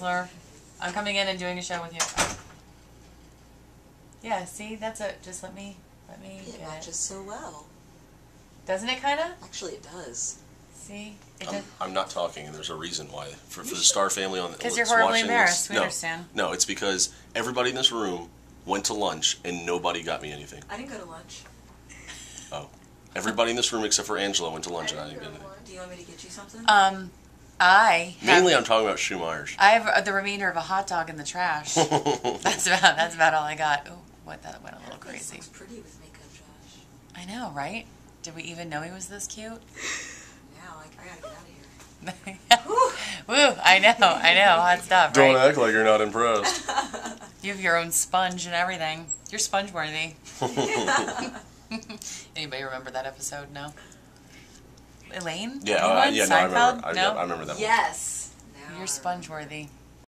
Hustler. I'm coming in and doing a show with you. Yeah, see, that's it. Just let me, let me It get matches it. so well. Doesn't it kind of? Actually, it does. See, it I'm, does. I'm not talking, and there's a reason why. For, for the Star family on the Because you're that's horribly embarrassed. This, We no, understand. no, it's because everybody in this room went to lunch and nobody got me anything. I didn't go to lunch. Oh, everybody in this room except for Angela went to lunch and I didn't get anything. Do you want me to get you something? Um, I have, Mainly, I'm talking about Sue Myers. I have uh, the remainder of a hot dog in the trash. that's about that's about all I got. Oh, what that went a little crazy. looks pretty with makeup, Josh. I know, right? Did we even know he was this cute? Now I, I gotta get out of here. Woo! I know, I know, hot stuff, Don't right? act like you're not impressed. You have your own sponge and everything. You're sponge worthy. Anybody remember that episode? No. Elaine? yeah, uh, yeah, no, I remember. I, no. yeah, I remember that one. Yes. Now You're sponge worthy.